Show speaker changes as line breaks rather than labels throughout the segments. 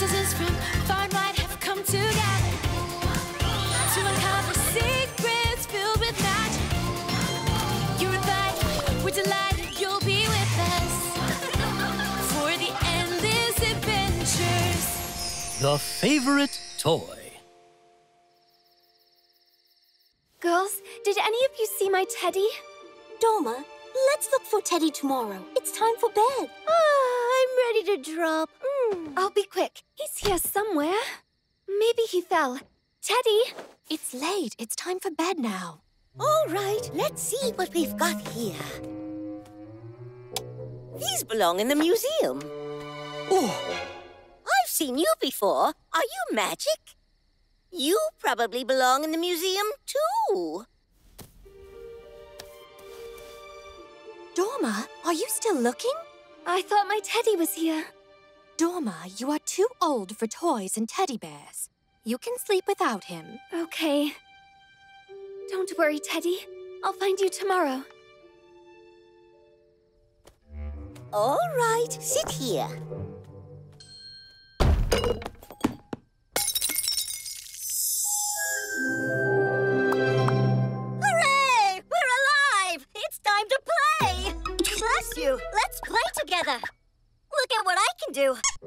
Princesses from far and wide have come together to uncover secrets filled with magic. You're invited, we're delighted you'll be with us for the endless adventures.
The favorite toy.
Girls, did any of you see my teddy?
Dorma, let's look for Teddy tomorrow. It's time for bed.
Ah, I'm ready to drop. Mm. I'll be quick. He's here somewhere. Maybe he fell. Teddy!
It's late. It's time for bed now. All right, let's see what we've got here. These belong in the museum. Oh, I've seen you before. Are you magic? You probably belong in the museum, too.
Dorma, are you still looking? I thought my teddy was here.
Dorma, you are too old for toys and teddy bears. You can sleep without him.
Okay. Don't worry, Teddy. I'll find you tomorrow.
All right, sit here. You! Let's play together! Look at what I can do!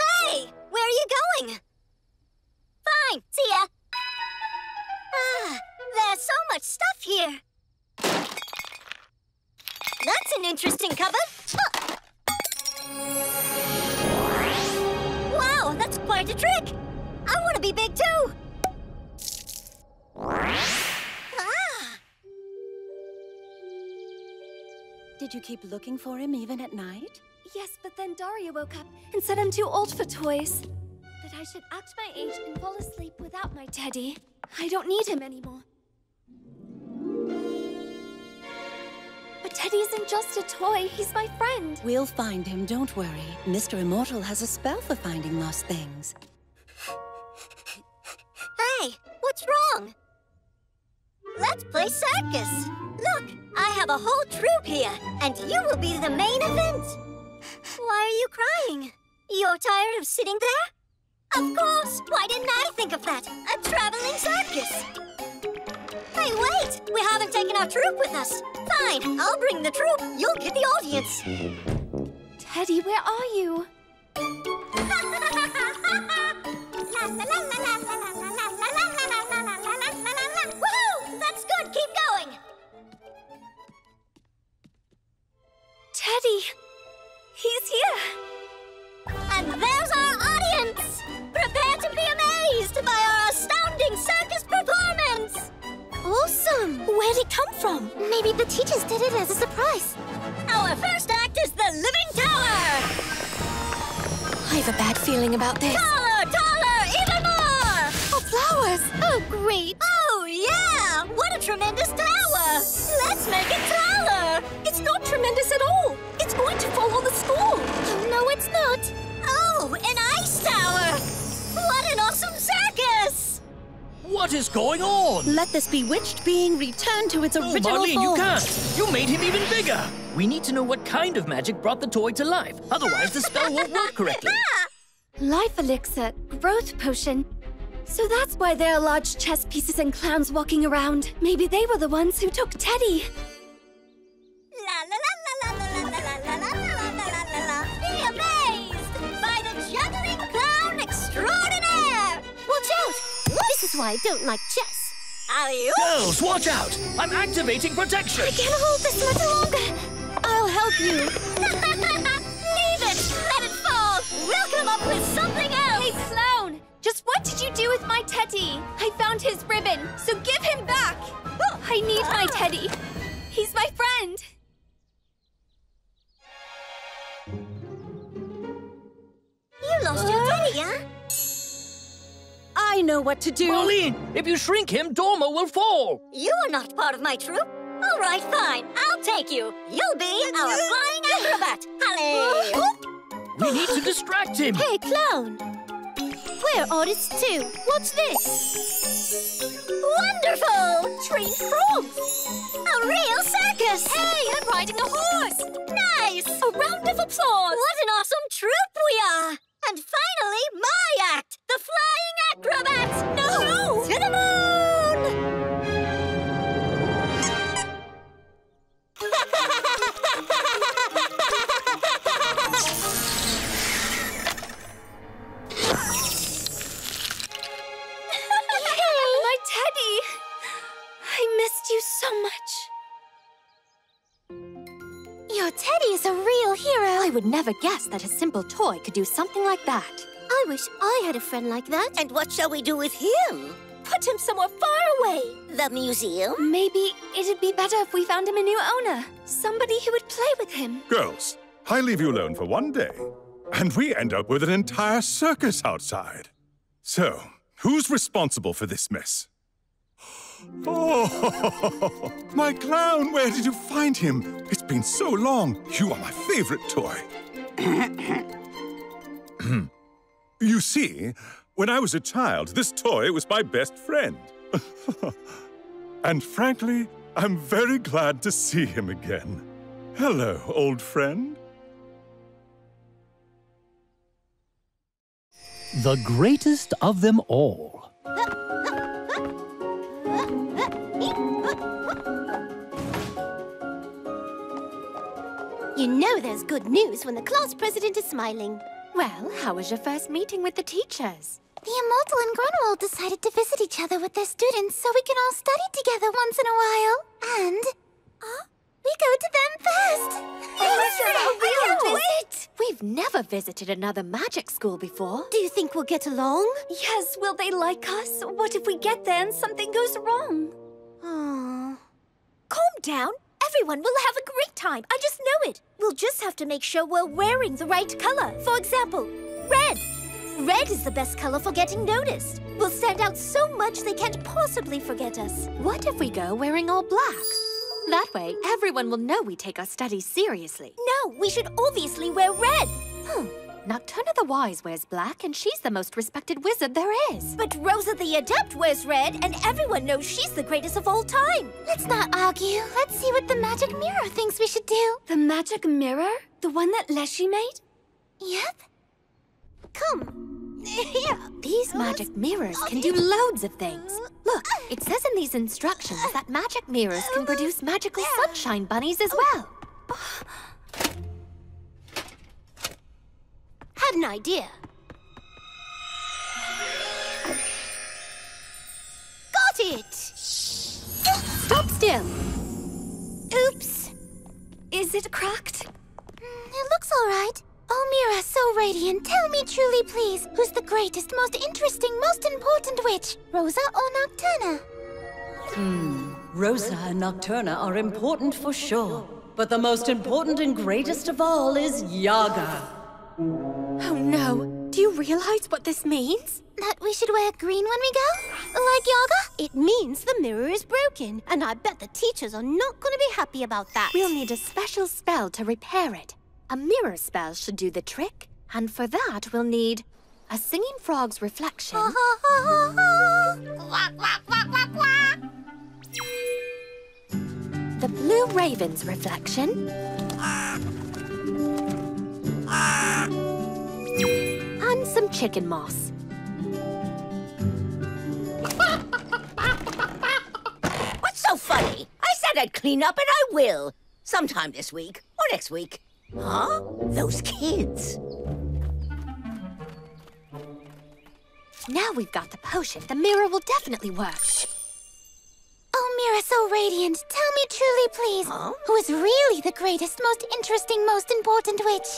hey! Where are you going? Fine, see ya! Ah, there's so much stuff here! That's an interesting cupboard! Wow, that's quite a trick! I want to be big too!
Did you keep looking for him even at night?
Yes, but then Daria woke up and said I'm too old for toys. That I should act my age and fall asleep without my teddy. I don't need him anymore. But Teddy isn't just a toy, he's my friend.
We'll find him, don't worry. Mr. Immortal has a spell for finding lost things.
Hey, what's wrong? Let's play circus. Look, I have a whole troupe here, and you will be the main event. Why are you crying? You're tired of sitting there? Of course! Why didn't I think of that? A traveling circus! Hey, wait! We haven't taken our troupe with us. Fine, I'll bring the troupe. You'll get the audience.
Teddy, where are you?
Woohoo! Keep going.
Teddy! He's here!
And there's our audience! Prepare to be amazed by our astounding circus performance!
Awesome! Where'd it come from?
Maybe the teachers did it as a surprise. Our first act is the Living Tower!
I have a bad feeling about this.
Taller, taller, even more!
Oh, flowers! Oh, great!
Oh, yeah! What a tremendous tower! Let's make it taller!
It's not tremendous at all! It's going to fall on the school! No, it's not!
Oh, an ice tower! What an awesome circus!
What is going on?
Let this bewitched being return to its
Oh,
original
Marlene,
form.
you can't! You made him even bigger! We need to know what kind of magic brought the toy to life. Otherwise, the spell won't work correctly. Ah!
Life elixir, growth potion. So that's why there are large chess pieces and clowns walking around. Maybe they were the ones who took Teddy.
La la la la la la la la la la la la la la. Be amazed by the juggling clown extraordinaire! Watch out! This is why I don't like chess. alley
Girls, watch out! I'm activating protection!
I can't hold this much longer. I'll help you.
Leave it! Let it fall! We'll come up with something else!
Hey, clown! Just what did you do with my teddy? I found his ribbon, so give him back. I need my ah. teddy. He's my friend.
You lost your ah. teddy, huh?
I know what to do.
Marlene, if you shrink him, Dorma will fall!
You are not part of my troupe. All right, fine. I'll take you. You'll be our flying acrobat. Halley! Ah.
We need to distract him!
Hey, clown! We're artists too. What's this? Wonderful! Trained frogs! A real circus! Hey, I'm riding a horse! Nice!
A round of
applause! What an awesome troupe we are! And finally, my act, the Flying Acrobats! No! To the
My teddy! I missed you so much.
Your Teddy is a real hero. I would never guess that a simple toy could do something like that.
I wish I had a friend like that. And what shall we do with him? Put him somewhere far away. The museum?
Maybe it'd be better if we found him a new owner. Somebody who would play with him.
Girls, I leave you alone for one day, and we end up with an entire circus outside. So, who's responsible for this mess? Oh, my clown, where did you find him? It's been so long. You are my favorite toy. you see, when I was a child, this toy was my best friend. and frankly, I'm very glad to see him again. Hello, old friend.
The greatest of them all.
You know there's good news when the class president is smiling.
Well, how was your first meeting with the teachers?
The Immortal and Grunwald decided to visit each other with their students so we can all study together once in a while. And uh, we go to them first.
I can't wait! We've never visited another magic school before.
Do you think we'll get along?
Yes, will they like us? What if we get there and something goes wrong?
Oh. Calm down. Everyone will have a great time. I just know it. We'll just have to make sure we're wearing the right color. For example, red. Red is the best color for getting noticed. We'll stand out so much they can't possibly forget us.
What if we go wearing all black? That way, everyone will know we take our studies seriously.
No, we should obviously wear red.
Hmm. Nocturna the Wise wears black, and she's the most respected wizard there is.
But Rosa the Adept wears red, and everyone knows she's the greatest of all time. Let's not argue. Let's see what the magic mirror thinks we should do.
The magic mirror? The one that Leshy made?
Yep. Come. Here.
These magic mirrors can do loads of things. Look, it says in these instructions that magic mirrors can produce magical sunshine bunnies as well.
An idea. Got it!
Stop still!
Oops.
Is it cracked?
Mm, It looks all right. Oh, Mira, so radiant. Tell me truly, please, who's the greatest, most interesting, most important witch? Rosa or Nocturna?
Hmm, Rosa and Nocturna are important for sure. But the most important and greatest of all is Yaga.
Oh no! Do you realize what this means?
That we should wear green when we go? Like Yaga? It means the mirror is broken, and I bet the teachers are not going to be happy about that.
We'll need a special spell to repair it. A mirror spell should do the trick. And for that, we'll need a singing frog's reflection, the blue raven's reflection, ah. Ah. And some chicken moss.
What's so funny? I said I'd clean up and I will. Sometime this week or next week. Huh? Those kids.
Now we've got the potion, the mirror will definitely work.
Oh, Mira, so radiant. Tell me truly, please,
Huh?
who is really the greatest, most interesting, most important witch?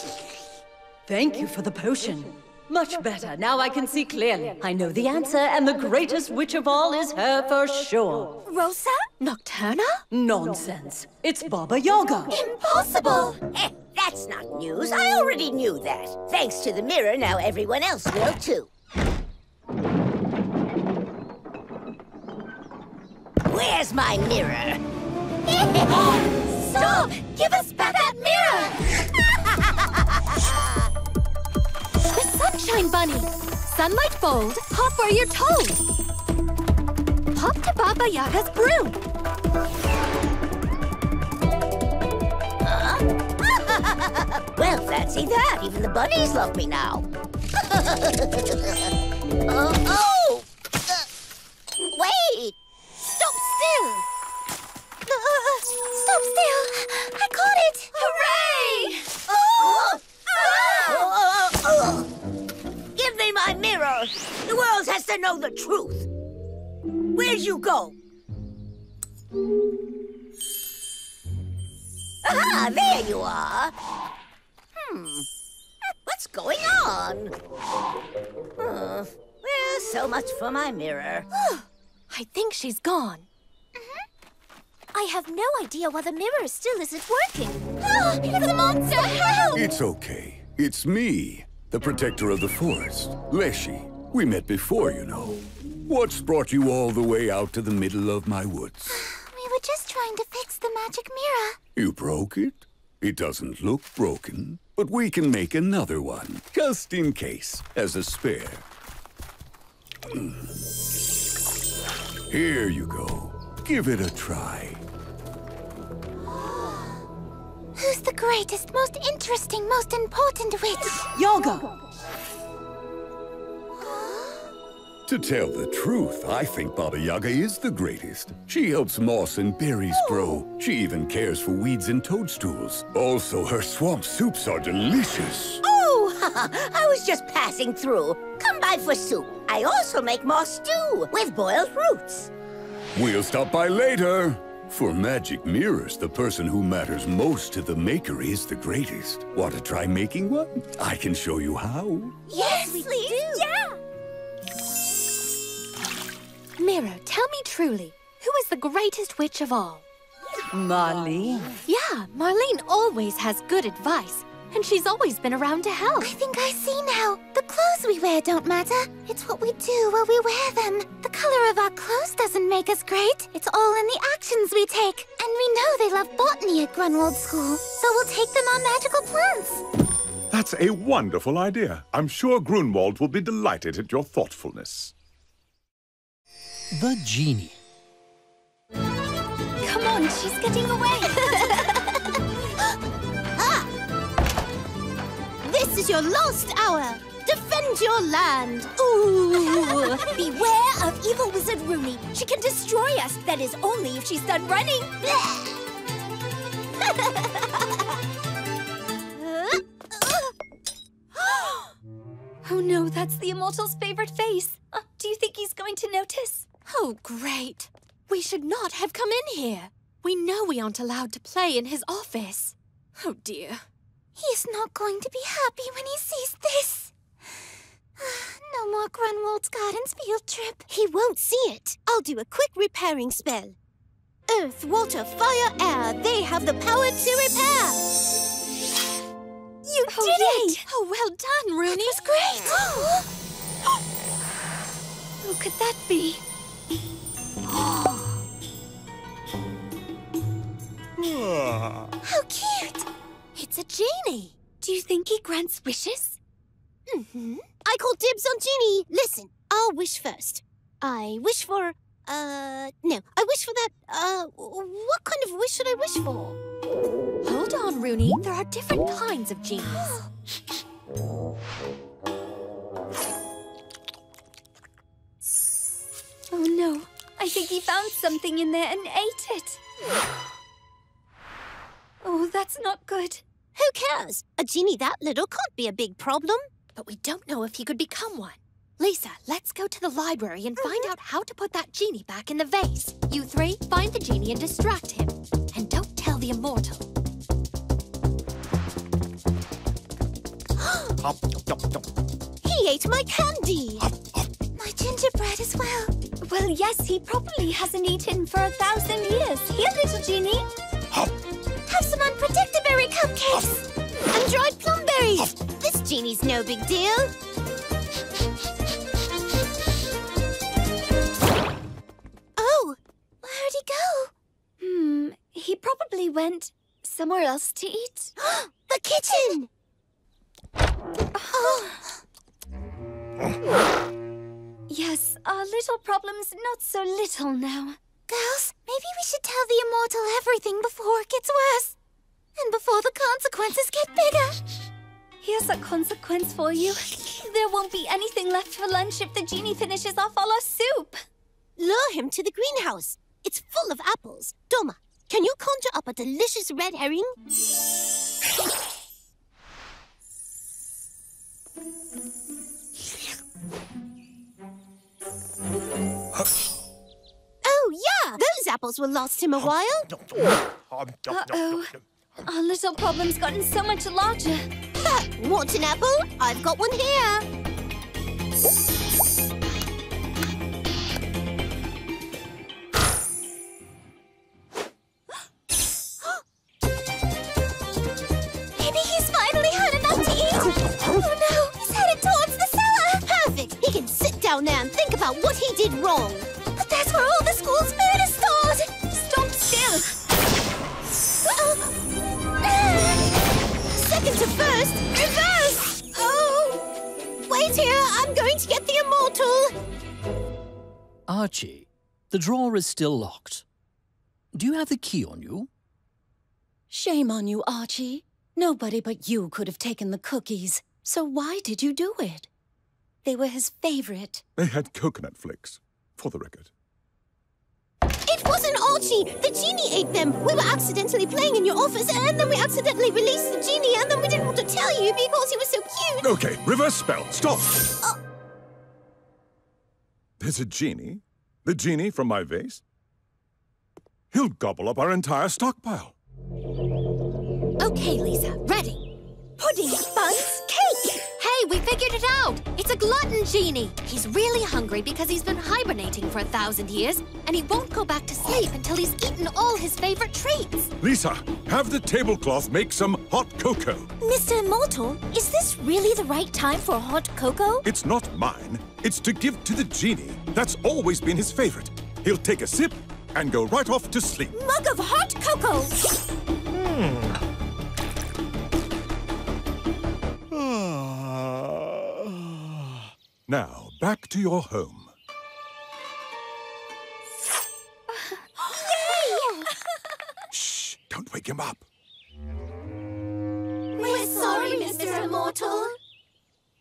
Thank you for the potion. Much better. Now I can see clearly. I know the answer, and the greatest witch of all is her for sure.
Rosa?
Nocturna?
Nonsense. It's Baba Yaga.
Impossible!
Eh, that's not news. I already knew that. Thanks to the mirror, now everyone else will too. Where's my mirror?
Stop! Give us back that mirror!
Sunshine Bunny! Sunlight fold, hop where you're told! Hop to Baba Yaga's broom!
Well, See that? Even the bunnies love me now. oh, oh! Uh, wait!
Stop still! Uh, stop still! I caught it! Hooray!
Oh! Oh, my! The world has to know the truth. Where'd you go? Ah, there you are. Hmm. What's going on? Oh, well, so much for my mirror.
I think she's gone.
I have no idea why the mirror still isn't working. Ah, it's a monster! Help!
It's okay. It's me, the protector of the forest, Leshy. We met before, you know. What's brought you all the way out to the middle of my woods?
We were just trying to fix the magic mirror.
You broke it? It doesn't look broken, but we can make another one, just in case, as a spare. Here you go. Give it a try.
Who's the greatest, most interesting, most important witch?
Yaga!
To tell the truth, I think Baba Yaga is the greatest. She helps moss and berries grow. She even cares for weeds and toadstools. Also, her swamp soups are delicious.
Oh, I was just passing through. Come by for soup. I also make moss stew with boiled roots.
We'll stop by later. For magic mirrors, the person who matters most to the maker is the greatest. Want to try making one? I can show you how.
Yes, we do. Yeah.
Mirror, tell me truly, who is the greatest witch of all?
Marlene.
Yeah, Marlene always has good advice, and she's always been around to help.
I think I see now. The clothes we wear don't matter. It's what we do while we wear them. The color of our clothes doesn't make us great. It's all in the actions we take. And we know they love botany at Grunwald School, so we'll take them on magical plants.
That's a wonderful idea. I'm sure Grunwald will be delighted at your thoughtfulness.
The genie.
Come on, she's getting away.
This is your last hour. Defend your land. Ooh.
Beware of evil wizard Rooney. She can destroy us. That is only if she's done running. oh no, that's the immortal's favorite face. Uh, do you think he's going to notice?
Oh, great. We should not have come in here. We know we aren't allowed to play in his office. Oh, dear.
He's not going to be happy when he sees this. No more Grunwald's Gardens field trip. He won't see it. I'll do a quick repairing spell. Earth, water, fire, air. They have the power to repair. You
Oh,
did
yay.
it!
Oh, well done, Rooney.
That was great!
Who could that be? Ah.
How cute!
It's a genie.
Do you think he grants wishes?
Mm-hmm. I call dibs on Genie. Listen, I'll wish first. I wish for, uh, no. I wish for that, uh, what kind of wish should I wish for?
Hold on, Rooney. There are different kinds of genies.
Oh no, I think he found something in there and ate it. Oh, that's not good.
Who cares? A genie that little can't be a big problem.
But we don't know if he could become one. Lisa, let's go to the library and find mm-hmm. out how to put that genie back in the vase. You three, find the genie and distract him. And don't tell the immortal.
He ate my candy. My gingerbread as well.
Well, yes, he probably hasn't eaten for a thousand years. Here, little genie.
Have some unprotected berry cupcakes. And dried plumberries. This genie's no big deal. Oh, where'd he go?
Hmm, he probably went somewhere else to eat.
the kitchen! Oh,
Yes, our little problem's not so little now.
Girls, maybe we should tell the immortal everything before it gets worse. And before the consequences get bigger.
Here's a consequence for you. There won't be anything left for lunch if the genie finishes off all our soup.
Lure him to the greenhouse. It's full of apples. Doma, can you conjure up a delicious red herring? Those apples will last him a while.
Uh-oh. Our little problem's gotten so much larger.
Ha! Want an apple? I've got one here.
Maybe he's finally had enough to eat. Oh no, he's headed towards the cellar.
Perfect! He can sit down there and think about what he did wrong.
But that's where all the school's food is
Second to first, reverse! Oh! Wait here, I'm going to get the immortal.
Archie, the drawer is still locked. Do you have the key on you?
Shame on you, Archie. Nobody but you could have taken the cookies. So why did you do it? They were his favorite.
They had coconut flakes, for the record.
It wasn't Archie! The genie ate them! We were accidentally playing in your office, and then we accidentally released the genie, and then we didn't want to tell you because he was so cute!
Okay, reverse spell. Stop! Oh. There's a genie. The genie from my vase. He'll gobble up our entire stockpile.
Okay, Lisa, ready. Pudding! Hey, we figured it out! It's a glutton genie! He's really hungry because he's been hibernating for a thousand years, and he won't go back to sleep until he's eaten all his favorite treats.
Lisa, have the tablecloth make some hot cocoa.
Mr. Immortal, is this really the right time for hot cocoa?
It's not mine. It's to give to the genie. That's always been his favorite. He'll take a sip and go right off to sleep.
Mug of hot cocoa!
Now, back to your home. Yay! Shh, don't wake him up.
We're sorry, Mr. Immortal.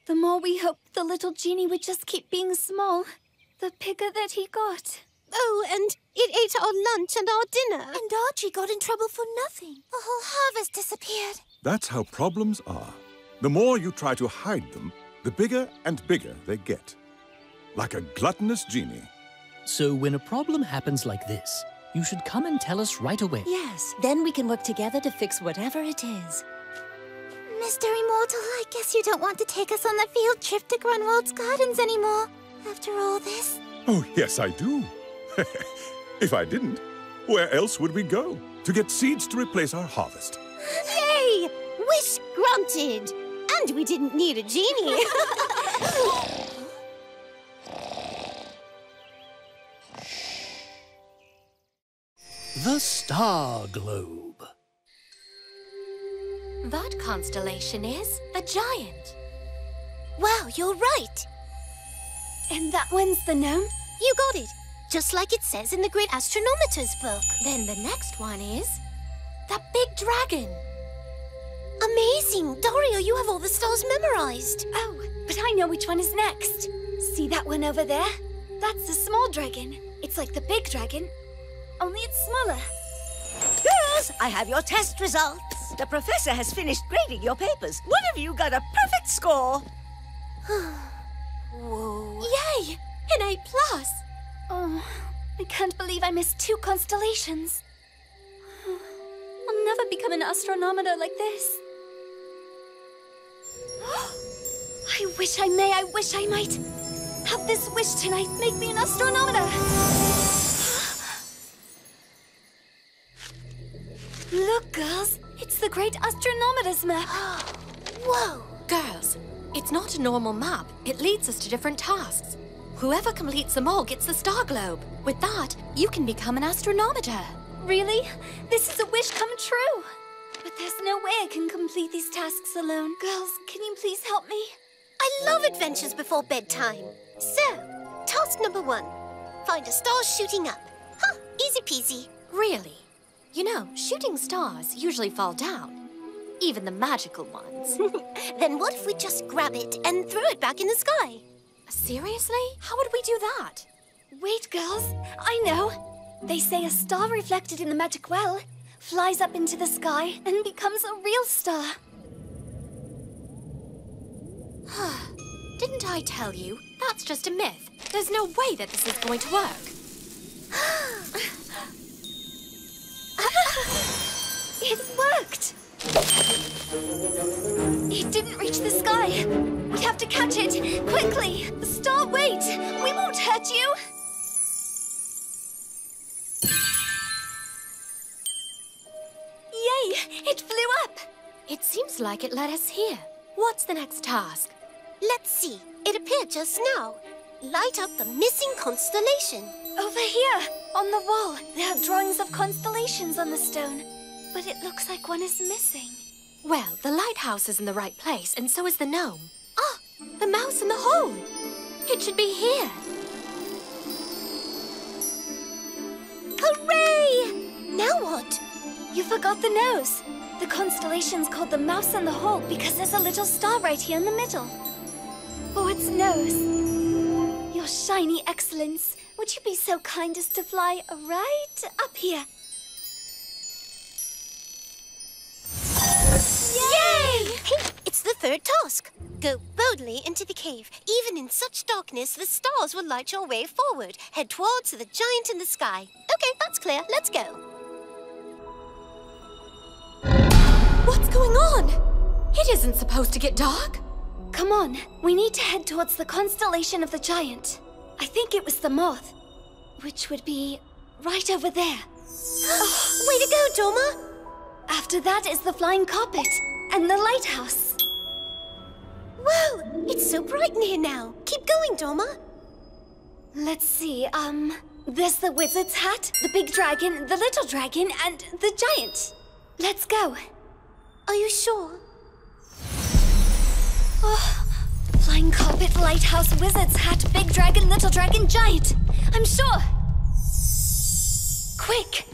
The more we hoped the little genie would just keep being small, the bigger that he got.
Oh, and it ate our lunch and our dinner.
And Archie got in trouble for nothing. The whole harvest disappeared.
That's how problems are. The more you try to hide them, the bigger and bigger they get. Like a gluttonous genie.
So when a problem happens like this, you should come and tell us right away.
Yes, then we can work together to fix whatever it is.
Mr. Immortal, I guess you don't want to take us on the field trip to Grunwald's Gardens anymore. After all this.
Oh, yes, I do. if I didn't, where else would we go? To get seeds to replace our harvest.
Yay! Wish granted! And we didn't need a genie.
The Star Globe.
That constellation is the Giant.
wow, you're right.
And that one's the gnome?
you got it. Just like it says in the Great Astronometer's book.
Then the next one is the Big Dragon.
Amazing! Dario, you have all the stars memorized.
Oh, but I know which one is next. See that one over there? That's the small dragon. It's like the big dragon, only it's smaller.
Girls, I have your test results. The professor has finished grading your papers. One of you got a perfect score.
Whoa.
Yay! An A plus.
Oh, I can't believe I missed two constellations. I'll never become an astronometer like this. I wish I may, I wish I might. Have this wish tonight make me an astronometer. Look, girls, it's the great astronometers map.
Whoa! Girls, it's not a normal map. It leads us to different tasks. Whoever completes them all gets the star globe. With that, you can become an astronometer.
Really? This is a wish come true. There's no way I can complete these tasks alone. Girls, can you please help me?
I love adventures before bedtime. So, task number one find a star shooting up. Huh, easy peasy.
Really? You know, shooting stars usually fall down. even the magical ones.
then what if we just grab it and throw it back in the sky?
Seriously? How would we do that?
Wait, girls. I know. They say a star reflected in the magic well flies up into the sky and becomes a real star.
Didn't I tell you? That's just a myth. There's no way that this is going to work.
It worked! It didn't reach the sky. We have to catch it. Quickly! Star, wait! We won't hurt you! Yay! It flew up!
It seems like it led us here. What's the next task?
Let's see. It appeared just now. Light up the missing constellation.
Over here, on the wall, there are drawings of constellations on the stone. But it looks like one is missing.
Well, the lighthouse is in the right place, and so is the gnome. Ah, the mouse in the hole. It should be here.
Hooray! Now what?
You forgot the nose. The constellation's called the Mouse in the Hole because there's a little star right here in the middle. For its nose. Your shiny excellence, would you be so kind as to fly right up here?
Yay! Hey, it's the third task. Go boldly into the cave. Even in such darkness, the stars will light your way forward. Head towards the giant in the sky. Okay, that's clear. Let's go.
What's going on? It isn't supposed to get dark.
Come on, we need to head towards the constellation of the giant. I think it was the moth, which would be right over there.
Way to go, Doma!
After that is the flying carpet and the lighthouse.
Whoa! It's so bright in here now. Keep going, Doma.
Let's see, um, there's the wizard's hat, the big dragon, the little dragon, and the giant. Let's go.
Are you sure?
Oh, flying carpet, lighthouse, wizard's hat, big dragon, little dragon, giant. I'm sure. Quick!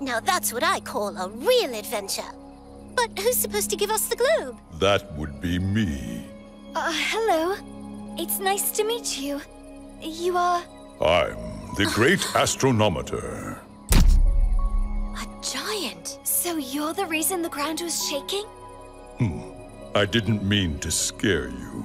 Now that's what I call a real adventure. But who's supposed to give us the globe?
That would be me.
Uh, hello. It's nice to meet you. You are...
I'm the great astronometer.
Giant.
So you're the reason the ground was shaking? Hmm.
I didn't mean to scare you.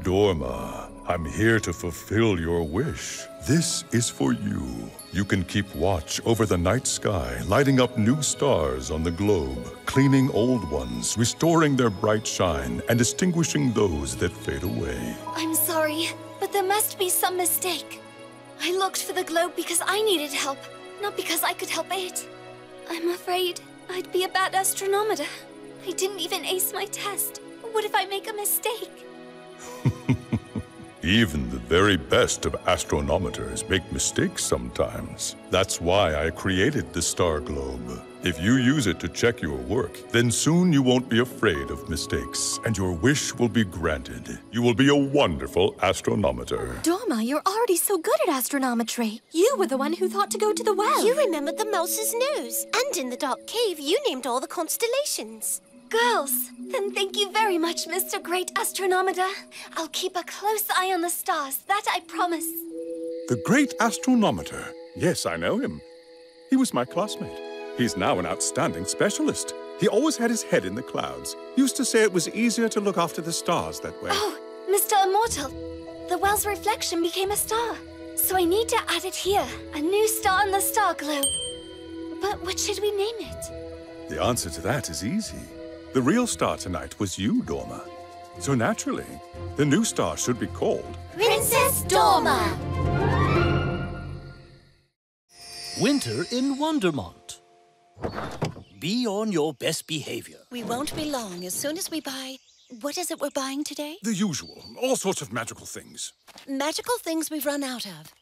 Dorma, I'm here to fulfill your wish. This is for you. You can keep watch over the night sky, lighting up new stars on the globe, cleaning old ones, restoring their bright shine, and extinguishing those that fade away.
I'm sorry, but there must be some mistake. I looked for the globe because I needed help, not because I could help it. I'm afraid I'd be a bad astronometer. I didn't even ace my test. What if I make a mistake?
Even the very best of astronometers make mistakes sometimes. That's why I created the Star Globe. If you use it to check your work, then soon you won't be afraid of mistakes, and your wish will be granted. You will be a wonderful astronometer.
Dorma, you're already so good at astronometry. You were the one who thought to go to the well.
You remembered the mouse's nose. And in the dark cave, you named all the constellations.
Girls, then thank you very much, Mr. Great Astronometer. I'll keep a close eye on the stars, that I promise.
The great astronometer. Yes, I know him. He was my classmate. He's now an outstanding specialist. He always had his head in the clouds. Used to say it was easier to look after the stars that way.
Oh, Mr. Immortal, the well's reflection became a star. So I need to add it here, a new star in the star globe. But what should we name it?
The answer to that is easy. The real star tonight was you, Dorma. So naturally, the new star should be called
Princess Dorma!
Winter in Wondermont. Be on your best behavior.
We won't be long as soon as we buy. What is it we're buying today?
the usual, all sorts of magical things.
Magical things we've run out of.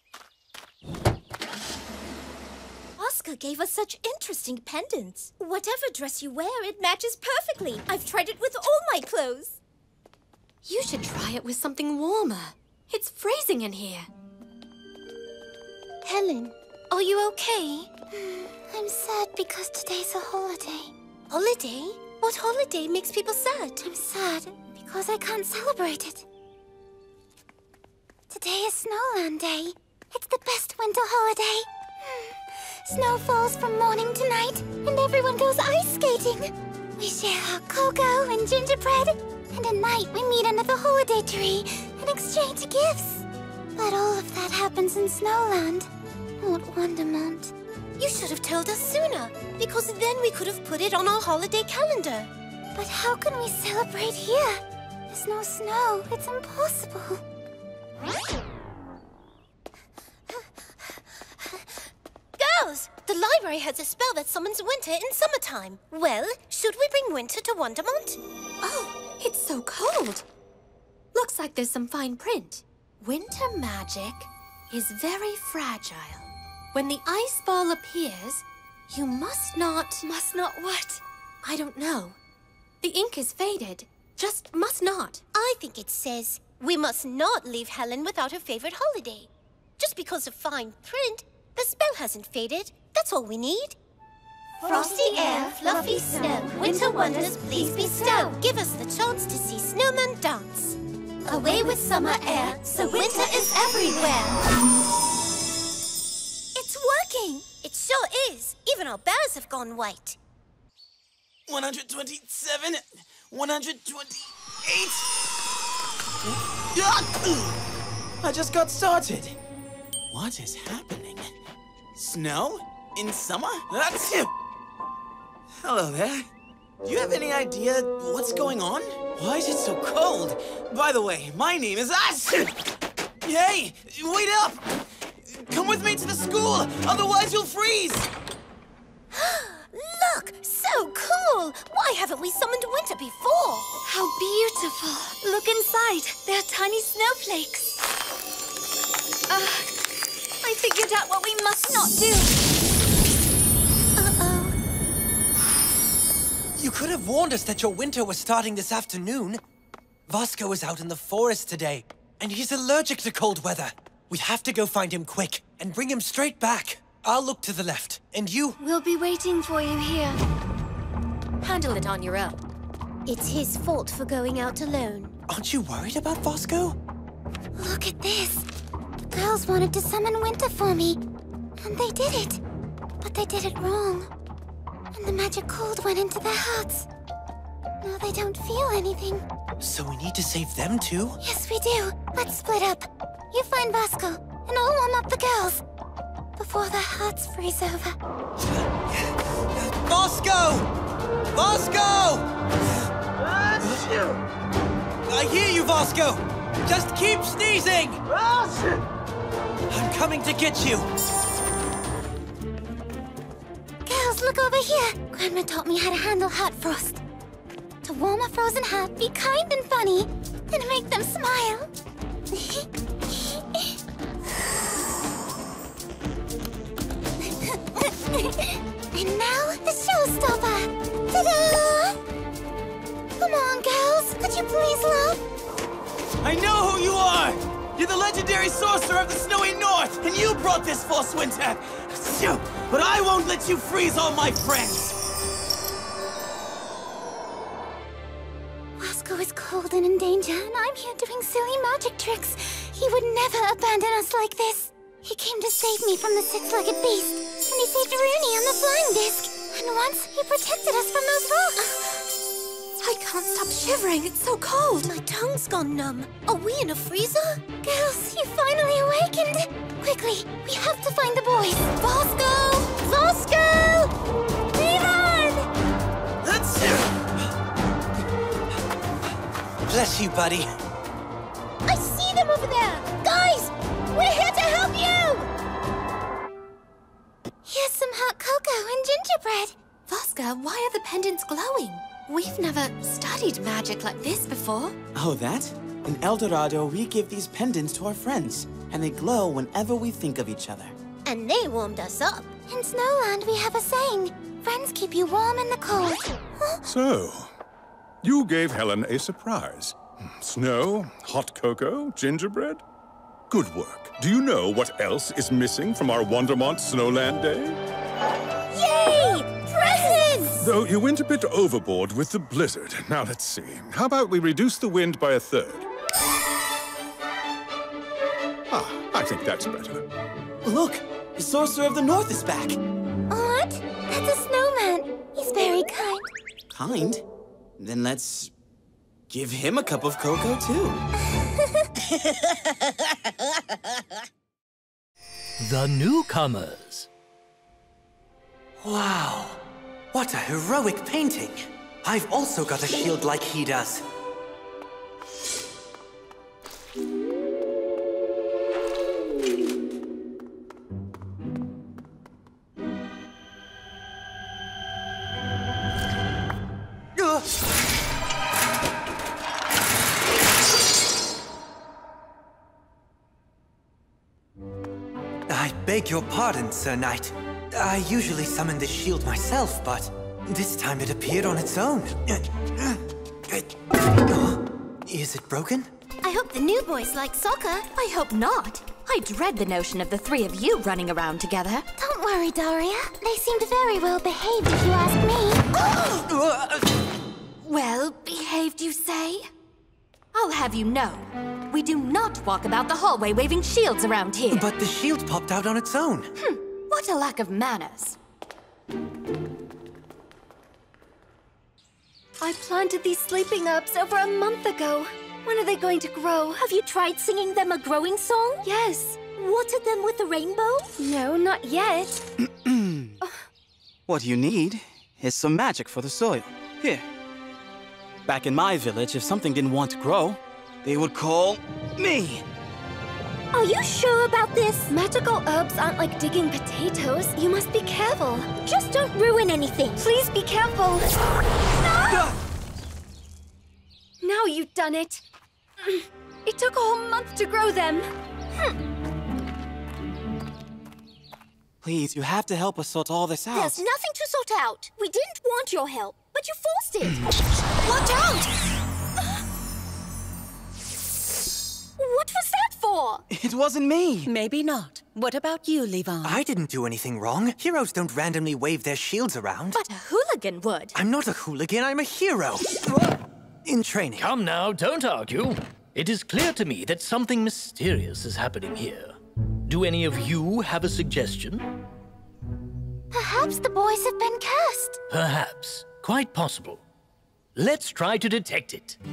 Oscar gave us such interesting pendants. Whatever dress you wear, it matches perfectly. I've tried it with all my clothes.
You should try it with something warmer. It's freezing in here.
Helen, Are you okay?
I'm sad because today's a holiday.
Holiday? What holiday makes people sad?
I'm sad because I can't celebrate it. Today is Snowland Day. It's the best winter holiday. Snow falls from morning to night, and everyone goes ice skating. We share hot cocoa and gingerbread, and at night we meet under the holiday tree and exchange gifts. But all of that happens in Snowland, not Wondermont.
You should have told us sooner, because then we could have put it on our holiday calendar.
But how can we celebrate here? There's no snow. It's impossible.
Girls, the library has a spell that summons winter in summertime. Well, should we bring winter to Wondermont?
Oh, it's so cold. Looks like there's some fine print. Winter magic is very fragile. When the ice ball appears, you must not...
Must not what?
I don't know. The ink is faded. Just must not.
I think it says we must not leave Helen without her favorite holiday. Just because of fine print, the spell hasn't faded. That's all we need.
Frosty air, fluffy snow, winter wonders please bestow.
Give us the chance to see snowmen dance.
Away with summer air, so winter is everywhere.
It's working! It sure is. Even our bears have gone white.
127, 128. Ah! I just got started. What is happening? Snow? In summer? Achoo! Hello there. Do you have any idea what's going on? Why is it so cold? By the way, my name is Achoo! Hey, wait up! Come with me to the school, otherwise you'll freeze!
Look, so cool! Why haven't we summoned winter before?
How beautiful! Look inside. They're tiny snowflakes. Uh, I figured out what we must not do.
Uh-oh.
You could have warned us that your winter was starting this afternoon. Vasco is out in the forest today, and he's allergic to cold weather. We have to go find him quick and bring him straight back. I'll look to the left, and you...
We'll be waiting for you here.
Handle it on your own.
It's his fault for going out alone.
Aren't you worried about Vasco?
Look at this. The girls wanted to summon winter for me, and they did it. But they did it wrong. And the magic cold went into their hearts. Now they don't feel anything.
So we need to save them too?
Yes, we do. Let's split up. You find Vasco, and I'll warm up the girls. Before their hearts freeze over.
Vasco! Vasco! I hear you, Vasco! Just keep sneezing! I'm coming to get you!
Girls, look over here. Grandma taught me how to handle heart frost. To warm a frozen heart, be kind and funny, and make them smile. and now, the showstopper! Ta-da! Come on, girls. Could you please laugh?
I know who you are! You're the legendary sorcerer of the snowy north, and you brought this false winter! But I won't let you freeze all my friends!
Danger, and I'm here doing silly magic tricks. He would never abandon us like this. He came to save me from the six-legged beast, and he saved Rooney on the flying disc. And once, he protected us from those rocks.
I can't stop shivering. It's so cold.
My tongue's gone numb. Are we in a freezer?
Girls, you finally awakened. Quickly, we have to find the boys.
Vasco! Vasco!
Ivan!
That's
Bless you, buddy.
I see them over there! Guys! We're here to help you!
Here's some hot cocoa and gingerbread.
Vasco, why are the pendants glowing? We've never studied magic like this before.
Oh, that? In El Dorado, we give these pendants to our friends, and they glow whenever we think of each other.
And they warmed us up.
In Snowland, we have a saying. Friends keep you warm in the cold.
So, you gave Helen a surprise. Snow, hot cocoa, gingerbread? Good work. Do you know what else is missing from our Wondermont Snowland Day?
Yay! Presents!
Though you went a bit overboard with the blizzard. Now let's see. How about we reduce the wind by a third? Ah, I think that's better.
Look, the Sorcerer of the North is back.
What? That's a snowman. He's very kind.
Kind? Then let's give him a cup of cocoa, too.
The newcomers.
Wow. What a heroic painting. I've also got a shield like he does. Beg your pardon, Sir Knight. I usually summon this shield myself, but this time it appeared on its own. Is it broken?
I hope the new boys like soccer. I hope not. I dread the notion of the three of you running around together.
Don't worry, Daria. They seemed very well behaved, if you ask me.
Well behaved, you say? I'll have you know, we do not walk about the hallway waving shields around here.
But the shield popped out on its own.
Hmm, what a lack of manners.
I planted these sleeping herbs over a month ago. When are they going to grow?
Have you tried singing them a growing song?
Yes.
Watered them with the rainbow?
No, not yet.
What you need is some magic for the soil. Here. Back in my village, if something didn't want to grow, they would call me.
Are you sure about this?
Magical herbs aren't like digging potatoes. You must be careful.
Just don't ruin anything.
Please be careful. Now you've done it. It took a whole month to grow them. Hmm.
Please, you have to help us sort all this out.
There's nothing to sort out. We didn't want your help, but you forced it. Watch out! What was that for?
It wasn't me.
Maybe not. What about you, Levon?
I didn't do anything wrong. Heroes don't randomly wave their shields around.
But a hooligan would.
I'm not a hooligan, I'm a hero. In training.
Come now, don't argue. It is clear to me that something mysterious is happening here. Do any of you have a suggestion?
Perhaps the boys have been cursed.
Perhaps. Quite possible. Let's try to detect it.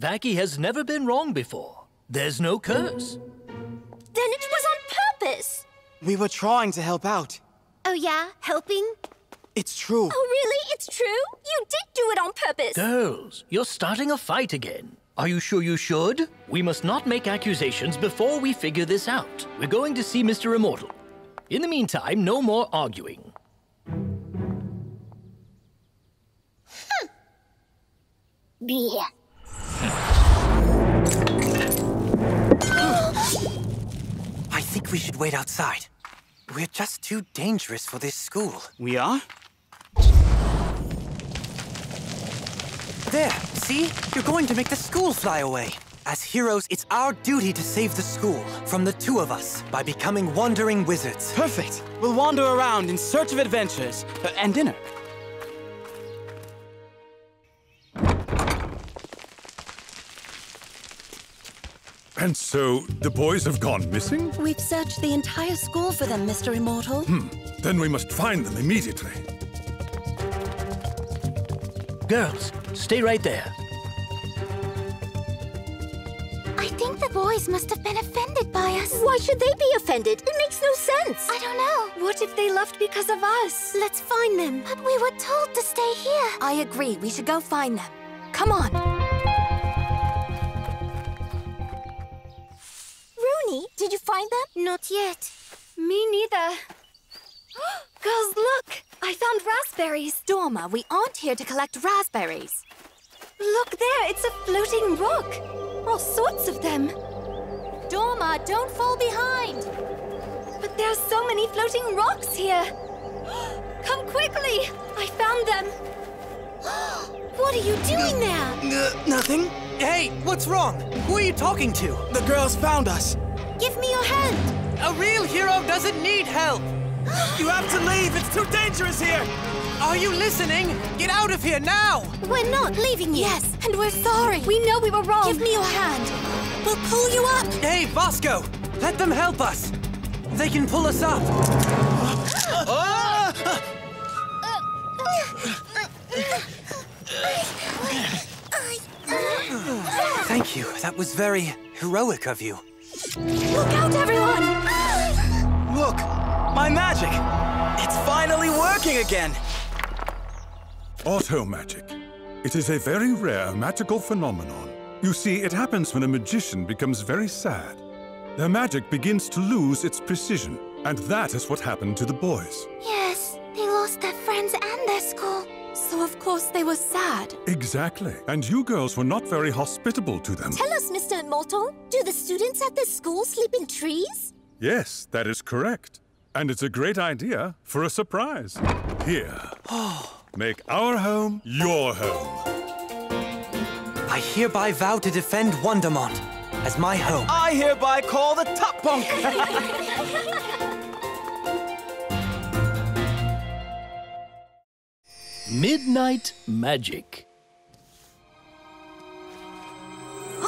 Vacky has never been wrong before. There's no curse.
Then it was on purpose.
We were trying to help out.
Oh yeah, helping?
It's true.
Oh really? It's true? You did do it on purpose.
Girls, you're starting a fight again. Are you sure you should? We must not make accusations before we figure this out. We're going to see Mr. Immortal. In the meantime, no more arguing. Hmm.
Yeah.
I think we should wait outside. We're just too dangerous for this school.
We are?
There, see? You're going to make the school fly away. As heroes, it's our duty to save the school from the two of us by becoming wandering wizards.
Perfect. We'll wander around in search of adventures uh, and dinner.
And so, the boys have gone missing?
We've searched the entire school for them, Mr. Immortal.
Hmm. Then we must find them immediately.
Girls, stay right there.
I think the boys must have been offended by us.
Why should they be offended? It makes no sense.
I don't know.
What if they left because of us?
Let's find them. But we were told to stay here.
I agree. We should go find them. Come on.
Rooney, did you find them?
Not yet.
Me neither. Girls, look! I found raspberries.
Dorma, we aren't here to collect raspberries.
Look there, it's a floating rock. All sorts of them.
Dorma, don't fall behind.
But
There are so many floating rocks here. Come quickly! I found them.
What are you doing there?
Uh, nothing.
Hey, what's wrong? Who are you talking to?
The girls found us.
Give me your hand.
A real hero doesn't need help.
You have to leave. It's too dangerous here.
Are you listening? Get out of here now!
We're not leaving you. Yes, and we're sorry.
We know we were wrong.
Give me your hand. We'll pull you up.
Hey, Vasco! Let them help us! They can pull us up! Thank you. That was very heroic of you.
Look out, everyone!
Look, my magic. It's finally working again.
Auto magic. It is a very rare magical phenomenon. You see, it happens when a magician becomes very sad. Their magic begins to lose its precision, and that is what happened to the boys.
Yes, they lost their friends and their school. So of course they were sad.
Exactly. And you girls were not very hospitable to them.
Tell us, Mr. Immortal, do the students at this school sleep in trees?
Yes, that is correct. And it's a great idea for a surprise. Here. Make our home your home.
I hereby vow to defend Wondermont as my home.
I hereby call the top bunk.
Midnight Magic.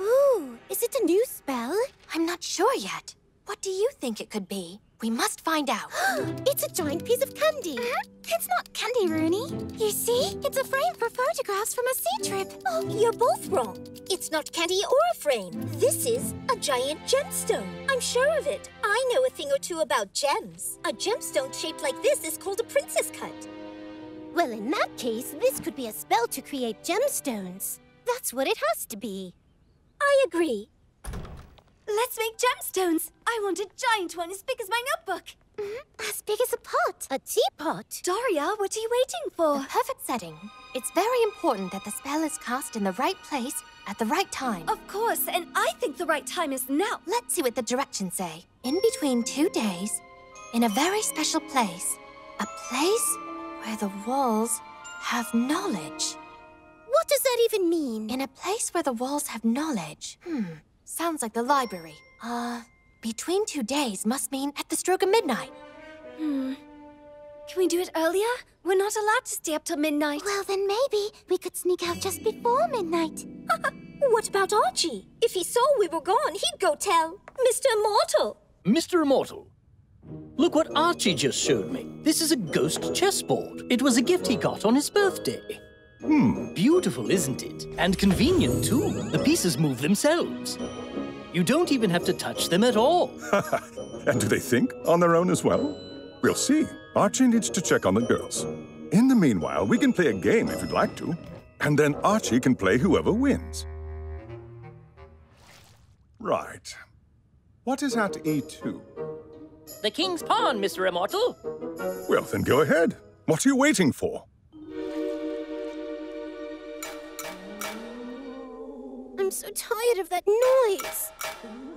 Ooh, is it a new spell? I'm not sure yet. What do you think it could be? We must find out.
it's a giant piece of candy.
It's not candy, Rooney. You see? It's a frame for photographs from a sea trip.
Oh, you're both wrong. It's not candy or a frame. This is a giant gemstone. I'm sure of it. I know a thing or two about gems. A gemstone shaped like this is called a princess cut. Well, in that case, this could be a spell to create gemstones. That's what it has to be. I agree.
Let's make gemstones. I want a giant one as big as my notebook.
Mm-hmm. As big as a pot. A teapot.
Daria, what are you waiting for?
The perfect setting. It's very important that the spell is cast in the right place at the right time.
Of course, and I think the right time is now.
Let's see what the directions say. In between two days, in a very special place. A place where the walls have knowledge.
What does that even mean?
In a place where the walls have knowledge. Hmm. Sounds like the library. Uh, between two days must mean at the stroke of midnight.
Hmm. Can we do it earlier? We're not allowed to stay up till midnight.
Well, then maybe we could sneak out just before midnight. what about Archie? If he saw we were gone, he'd go tell Mr. Immortal.
Mr. Immortal, look what Archie just showed me. This is a ghost chessboard. It was a gift he got on his birthday. Hmm, beautiful, isn't it? And convenient, too. The pieces move themselves. You don't even have to touch them at all.
and do they think on their own as well? We'll see. Archie needs to check on the girls. In the meanwhile, we can play a game if you'd like to. And then Archie can play whoever wins. Right. What is at E2?
The king's pawn, Mr. Immortal.
Well, then go ahead. What are you waiting for?
I'm so tired of that noise.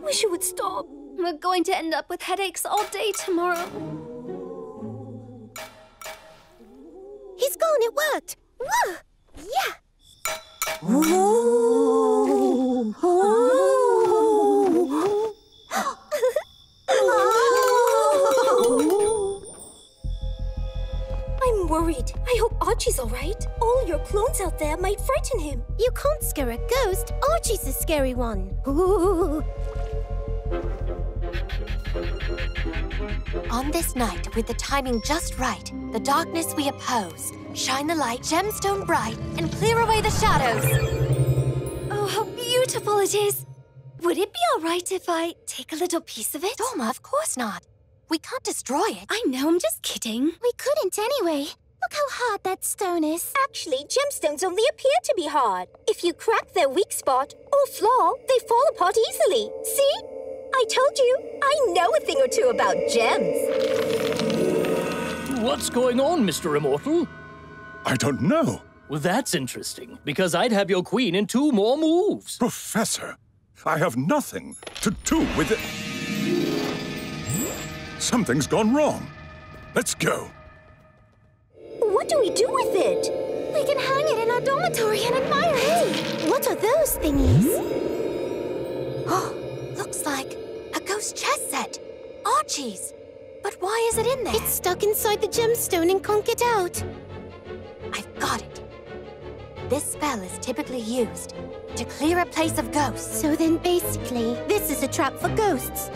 Wish it would stop.
We're going to end up with headaches all day tomorrow.
He's gone. It worked. Yeah. I'm worried. I hope Archie's all right. All your clones out there might frighten him. You can't scare a ghost. Archie's the scary one. Ooh.
On this night, with the timing just right, the darkness we oppose, shine the light gemstone bright, and clear away the shadows.
Oh, how beautiful it is. Would it be all right if I take a little piece of it?
Dorma, of course not. We can't destroy it.
I know, I'm just kidding.
We couldn't anyway. Look how hard that stone is. Actually, gemstones only appear to be hard. If you crack their weak spot or flaw, they fall apart easily. See? I told you, I know a thing or two about gems.
What's going on, Mr. Immortal?
I don't know.
Well, that's interesting, because I'd have your queen in two more moves.
Professor, I have nothing to do with it. Something's gone wrong. Let's go.
What do we do with it?
We can hang it in our dormitory and admire it.
What are those thingies?
Oh, looks like a ghost chess set. Archie's. But why is it in there?
It's stuck inside the gemstone and can't get out.
I've got it. This spell is typically used to clear a place of ghosts.
So then basically, this is a trap for ghosts.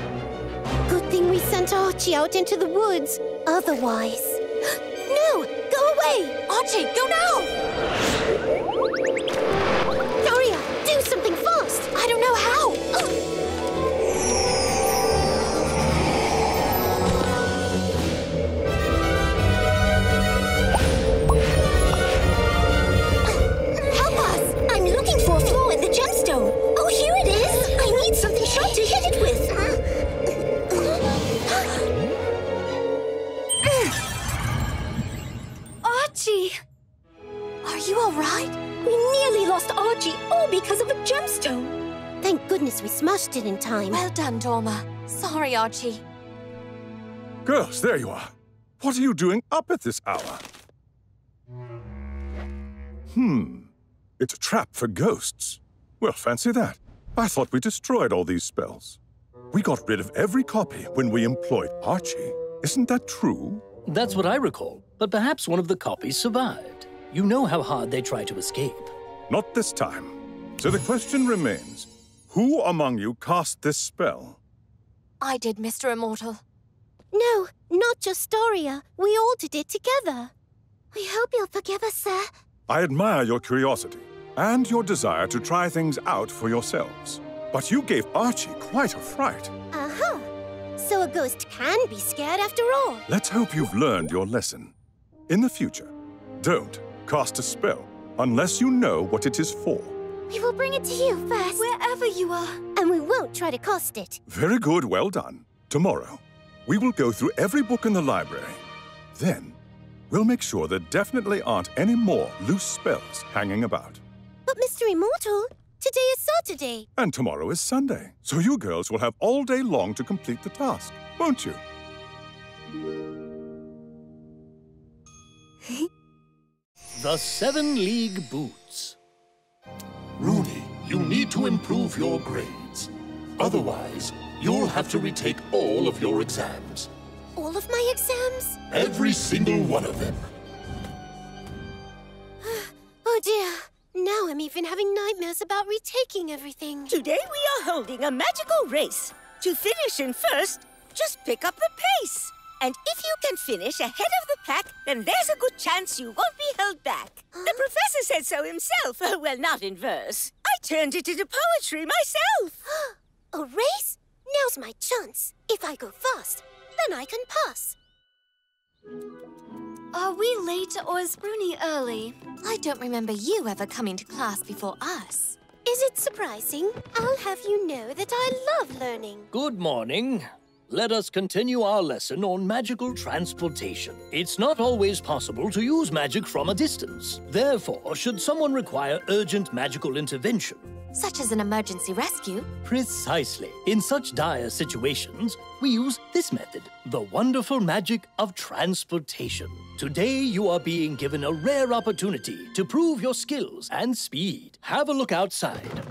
Good thing we sent Archie out into the woods. Otherwise... no! Go away!
Archie, go now!
Time.
Well done, Dorma. Sorry, Archie.
Girls, there you are. What are you doing up at this hour? Hmm. It's a trap for ghosts. Well, fancy that. I thought we destroyed all these spells. We got rid of every copy when we employed Archie. Isn't that true?
That's what I recall, but perhaps one of the copies survived. You know how hard they try to escape.
Not this time. So the question remains, who among you cast this spell?
I did, Mr. Immortal.
No, not just Doria. We all did it together. We hope you'll forgive us, sir.
I admire your curiosity and your desire to try things out for yourselves. But you gave Archie quite a fright.
Uh-huh. So a ghost can be scared after all.
Let's hope you've learned your lesson. In the future, don't cast a spell unless you know what it is for.
We will bring it to you first.
Wherever you are.
And we won't try to cast it.
Very good, well done. Tomorrow, we will go through every book in the library. Then, we'll make sure there definitely aren't any more loose spells hanging about.
But Mr. Immortal, today is Saturday.
And tomorrow is Sunday, so you girls will have all day long to complete the task, won't you?
The Seven League Boots.
Rooney, you need to improve your grades. Otherwise, you'll have to retake all of your exams.
All of my exams?
Every single one of them.
Oh dear. Now I'm even having nightmares about retaking everything.
Today we are holding a magical race. To finish in first, just pick up the pace. And if you can finish ahead of the pack, then there's a good chance you won't be held back. The professor said so himself. well, not in verse. I turned it into poetry myself.
A race? Now's my chance. If I go fast, then I can pass.
Are we late or is Bruni early?
I don't remember you ever coming to class before us.
Is it surprising? I'll have you know that I love learning.
Good morning. Let us continue our lesson on magical transportation. It's not always possible to use magic from a distance. Therefore, should someone require urgent magical intervention,
Such as an emergency rescue.
Precisely. In such dire situations, we use this method, the wonderful magic of transportation. Today, you are being given a rare opportunity to prove your skills and speed. Have a look outside.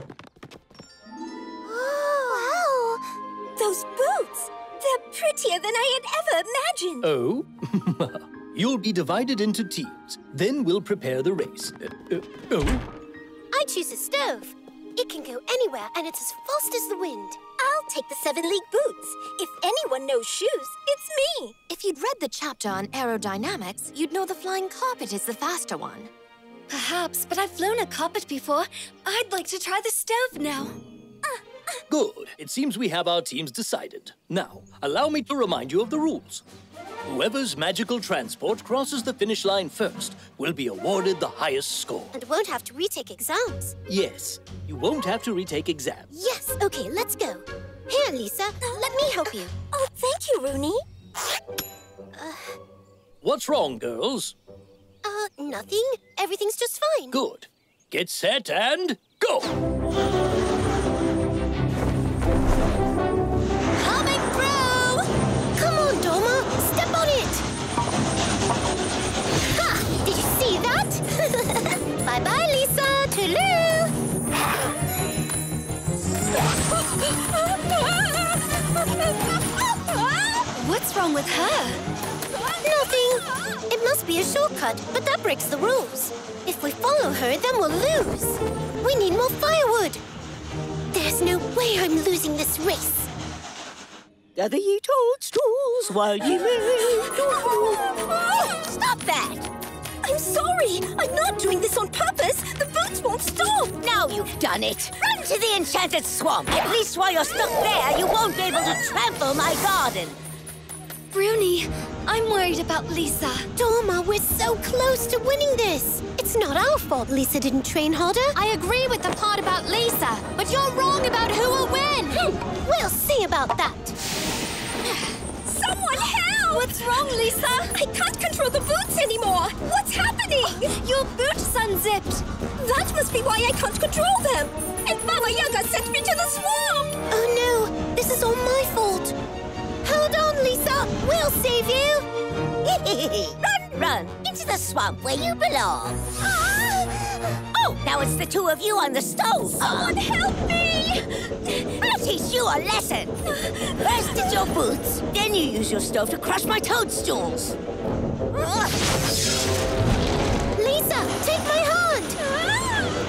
Prettier than I had ever imagined.
Oh? You'll be divided into teams. Then we'll prepare the race. Uh, uh, oh?
I choose a stove. It can go anywhere and it's as fast as the wind. I'll take the Seven League boots. If anyone knows shoes, it's me.
If you'd read the chapter on aerodynamics, you'd know the flying carpet is the faster one.
Perhaps, but I've flown a carpet before. I'd like to try the stove now.
Good. It seems we have our teams decided. Now, allow me to remind you of the rules. Whoever's magical transport crosses the finish line first will be awarded the highest score.
And won't have to retake exams.
Yes, you won't have to retake exams.
Yes, okay, let's go. Here, Lisa, let me help you. Oh, thank you, Rooney.
What's wrong, girls?
Uh, nothing. Everything's just fine.
Good. Get set and go!
What's wrong with her?
Nothing. It must be a shortcut, but that breaks the rules. If we follow her, then we'll lose. We need more firewood. There's no way I'm losing this race.
Gather ye toadstools while ye may. Stop that!
I'm sorry! I'm not doing this on purpose! The boots won't stop!
Now you've done it! Run to the enchanted swamp! At least while you're stuck there, you won't be able to trample my garden!
Bruni, I'm worried about Lisa.
Dorma, we're so close to winning this. It's not our fault Lisa didn't train harder.
I agree with the part about Lisa, but you're wrong about who will win.
We'll see about that.
Someone help!
What's wrong, Lisa?
I can't control the boots anymore! What's happening?
Your boots unzipped.
That must be why I can't control them! And Baba Yaga sent me to the swamp!
Oh no, this is all my fault. Hold on, Lisa. We'll save you.
run, run, into the swamp where you belong. Ah! Oh, now it's the two of you on the stove.
Someone help me!
I'll teach you a lesson. First it's your boots, then you use your stove to crush my toadstools.
Lisa, take my hand.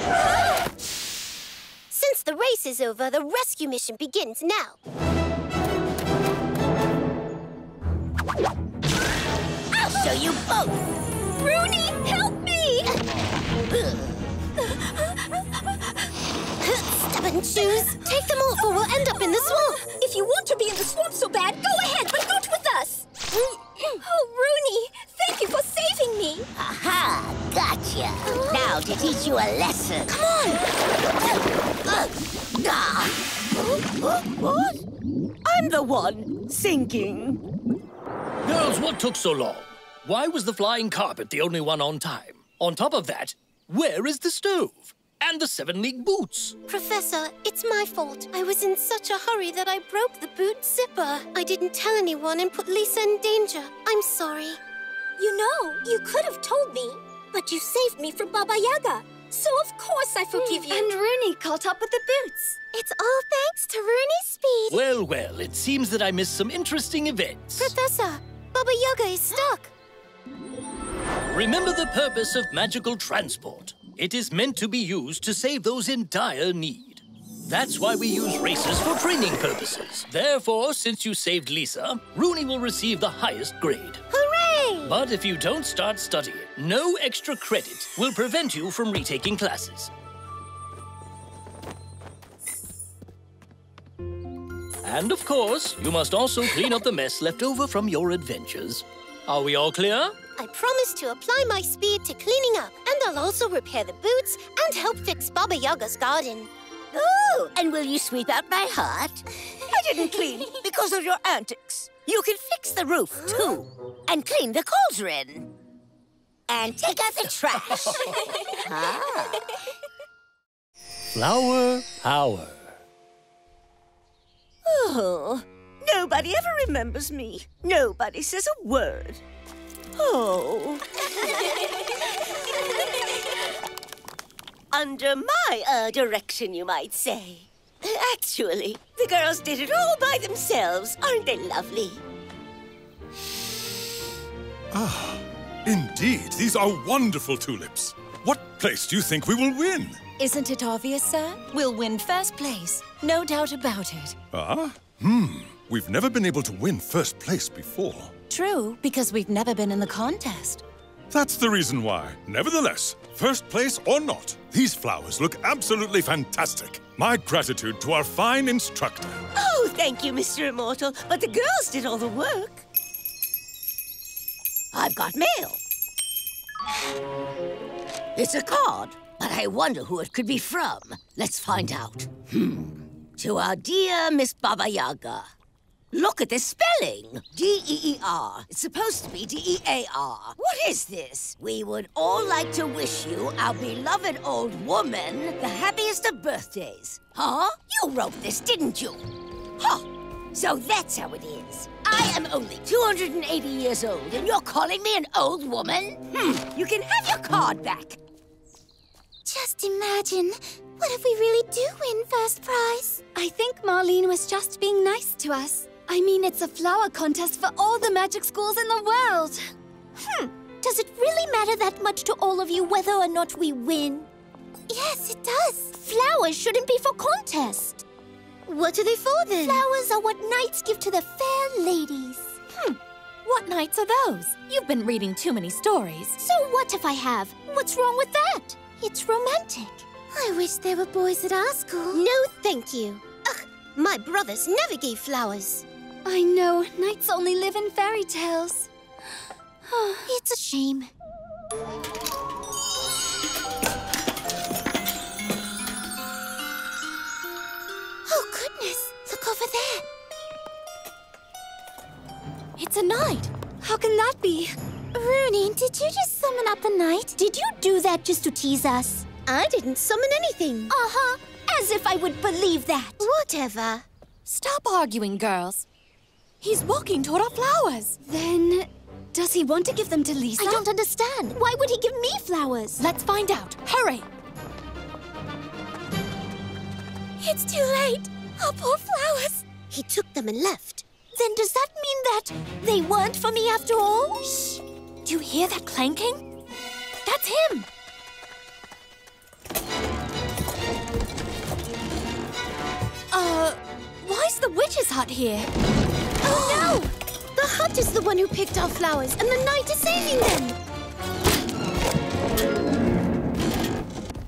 Ah! Since the race is over, the rescue mission begins now.
I'll show you both.
Rooney, help me!
Stubborn shoes. Take them off or we'll end up in the swamp.
If you want to be in the swamp so bad, go ahead, but not with us. oh, Rooney, thank you for saving me.
Aha, gotcha. Now to teach you a lesson.
Come on.
Ah. What? I'm the one sinking.
Girls, what took so long? Why was the flying carpet the only one on time? On top of that, where is the stove? And the Seven League boots?
Professor, it's my fault. I was in such a hurry that I broke the boot zipper. I didn't tell anyone and put Lisa in danger. I'm sorry.
You know, you could have told me, but you saved me from Baba Yaga. So of course I forgive hmm, you.
And Rooney caught up with the boots.
It's all thanks to Rooney's speed.
Well, well, it seems that I missed some interesting events.
Professor, Baba Yaga is stuck.
Remember the purpose of magical transport. It is meant to be used to save those in dire need. That's why we use races for training purposes. Therefore, since you saved Lisa, Rooney will receive the highest grade.
Hooray!
But if you don't start studying, no extra credit will prevent you from retaking classes. And of course, you must also clean up the mess left over from your adventures. Are we all clear?
I promise to apply my speed to cleaning up, and I'll also repair the boots and help fix Baba Yaga's garden.
Oh, and will you sweep out my heart? I didn't clean because of your antics. You can fix the roof, too, and clean the cauldron. And take out the trash. ah.
Flower power.
Oh, nobody ever remembers me. Nobody says a word. Oh. Under my uh, direction, you might say. Actually, the girls did it all by themselves. Aren't they lovely?
Ah, indeed, these are wonderful tulips. What place do you think we will win?
Isn't it obvious, sir? We'll win first place. No doubt about it.
Ah? Hmm. We've never been able to win first place before.
True, because we've never been in the contest.
That's the reason why. Nevertheless, first place or not, these flowers look absolutely fantastic. My gratitude to our fine instructor.
Oh, thank you, Mr. Immortal. But the girls did all the work. I've got mail. It's a card, but I wonder who it could be from. Let's find out. Hmm. To our dear Miss Baba Yaga. Look at the spelling. D-E-E-R. It's supposed to be D-E-A-R. What is this? We would all like to wish you, our beloved old woman, the happiest of birthdays. Huh? You wrote this, didn't you? Huh. So that's how it is. I am only 280 years old, and you're calling me an old woman? Hmm. You can have your card back.
Just imagine. What if we really do win first prize?
I think Marlene was just being nice to us. I mean, it's a flower contest for all the magic schools in the world.
Hmm. Does it really matter that much to all of you whether or not we win?
Yes, it does.
Flowers shouldn't be for contest.
What are they for then?
Flowers are what knights give to the fair ladies.
Hmm. What knights are those? You've been reading too many stories.
So what if I have? What's wrong with that? It's romantic.
I wish there were boys at our school.
No, thank you. Ugh, my brothers never gave flowers.
I know, knights only live in fairy tales.
it's a shame.
Oh, goodness! Look over there!
It's a knight! How can that be?
Rooney, did you just summon up a knight? Did you do that just to tease us?
I didn't summon anything.
Uh-huh. As if I would believe that.
Whatever.
Stop arguing, girls. He's walking toward our flowers.
Then, does he want to give them to Lisa?
I don't understand. Why would he give me flowers?
Let's find out. Hurry!
It's too late. Our poor flowers.
He took them and left.
Then does that mean that they weren't for me after all?
Shh! Do you hear that clanking? That's him! Uh, why's the witch's hut here?
Oh no! The hut is the one who picked our flowers, and the knight is saving them!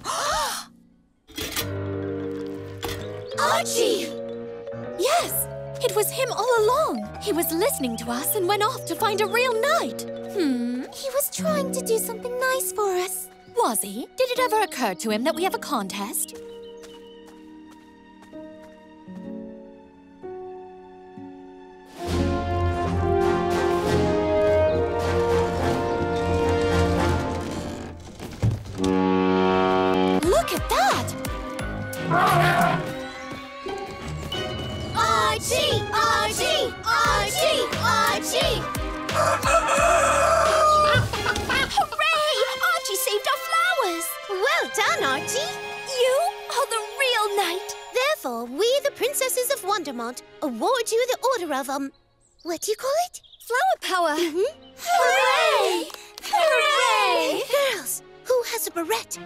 Archie!
Yes! It was him all along. He was listening to us and went off to find a real knight. Hmm.
He was trying to do something nice for us.
Was he? Did it ever occur to him that we have a contest? Look at that!
Archie! Archie!
Well done, Archie!
You are the real knight!
Therefore, we, the Princesses of Wondermont, award you the Order of, um... What do you call it?
Flower power!
Mm-hmm.
Hooray!
Hooray!
Girls, who has a beret?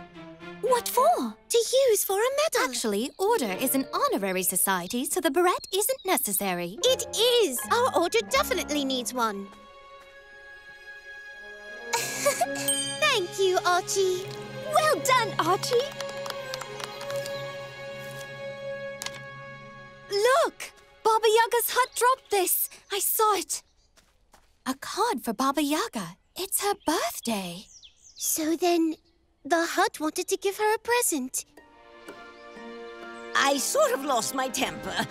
What for?
To use for a medal.
Actually, Order is an honorary society, so the beret isn't necessary.
It is! Our order definitely needs one. Thank you, Archie.
Well done, Archie!
Look! Baba Yaga's hut dropped this. I saw it.
A card for Baba Yaga. It's her birthday.
So then, the hut wanted to give her a present.
I sort of lost my temper.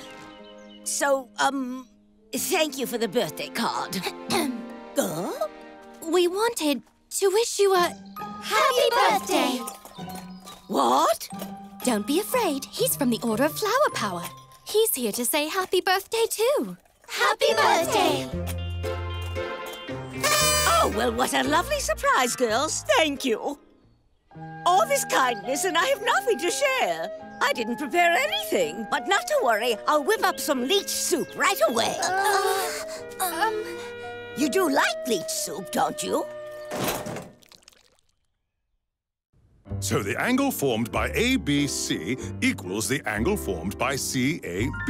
So, um, thank you for the birthday card.
uh? We wanted to wish you a
happy birthday.
What?
Don't be afraid. He's from the Order of Flower Power. He's here to say happy birthday too.
Happy birthday!
Oh, well, what a lovely surprise, girls. Thank you. All this kindness, and I have nothing to share. I didn't prepare anything. But not to worry, I'll whip up some leech soup right away.
Uh, um...
You do like leech soup, don't you?
So the angle formed by ABC equals the angle formed by CAB.